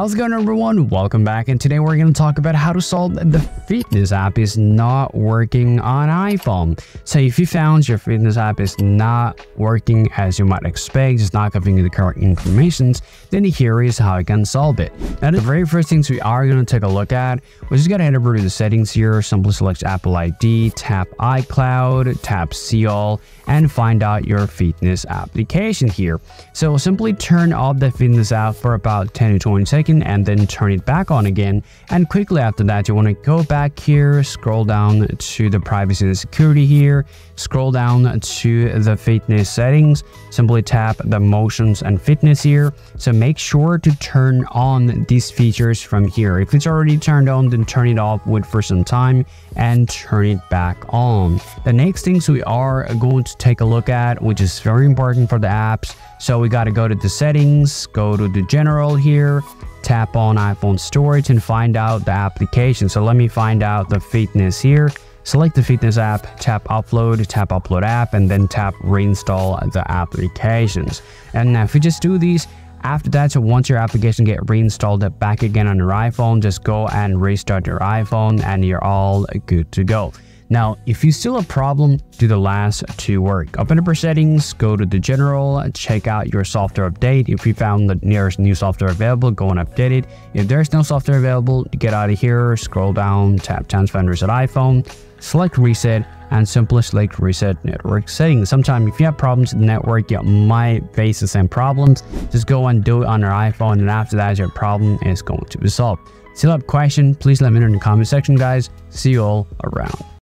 How's it going everyone? Welcome back and today we're going to talk about how to solve the fitness app is not working on iPhone. So if you found your fitness app is not working as you might expect, it's not giving you the correct information, then here is how you can solve it. Now the very first things we are going to take a look at, we're just going to head over to the settings here, simply select Apple ID, tap iCloud, tap See All, and find out your fitness application here. So simply turn off the fitness app for about 10 to 20 seconds second and then turn it back on again. And quickly after that, you want to go back here, scroll down to the privacy and security here, scroll down to the fitness settings, simply tap the motions and fitness here. So make sure to turn on these features from here. If it's already turned on, then turn it off, wait for some time and turn it back on. The next things we are going to take a look at, which is very important for the apps. So we got to go to the settings, go to the general here, tap on iPhone storage and find out the application. So let me find out the fitness here. Select the fitness app, tap offload, tap offload app, and then tap reinstall the applications. And now if you just do these, after that, so once your application get reinstalled back again on your iPhone, just go and restart your iPhone and you're all good to go. Now, if you still have a problem, do the last two work. Open up your settings, go to the general, check out your software update. If you found the nearest new software available, go and update it. If there's no software available, get out of here, scroll down, tap and reset iPhone, select reset, and simply select reset network settings. Sometimes if you have problems with the network, you might face the same problems. Just go and do it on your iPhone and after that your problem is going to be solved. Still have a question, please let me know in the comment section guys. See you all around.